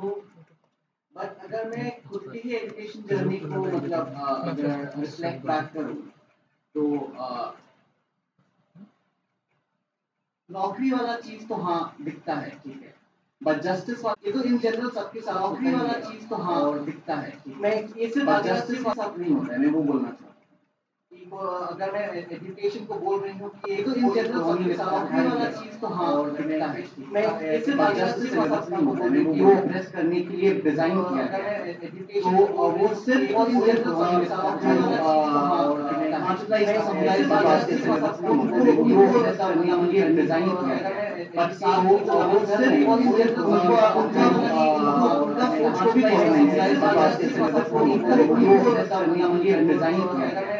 But अगर मैं खुद की ही एजुकेशन जर्नी को मतलब अगर रिफ्लेक्ट बैक करूँ तो नौकरी वाला चीज़ तो हाँ दिखता है ठीक है। बट जस्टिस ये तो इन जनरल सबके साथ नौकरी वाला चीज़ तो हाँ और दिखता है मैं ये सिर्फ़ जस्टिस साथ नहीं होता है मैं वो बोलना हूँ। वो अगर मैं एजुकेशन को बोल रही हूँ कि तो इन जनरल नौकरी वाला चीज़ तो हाँ और दिखता मैं ये सिर्फ़ जस्टिस के साथ नहीं होता है मैं वो एड्रेस करने के लिए डिज़ाइन किया गया। है एजुकेशन तो वो सिर्फ़ इन जनरल सबके साथ नौकरी वाला चीज़ तो हाँ। और है के से के है इन जनरल है से के लिए डिज़ाइन किया गया। है है से के डिज़ाइन किया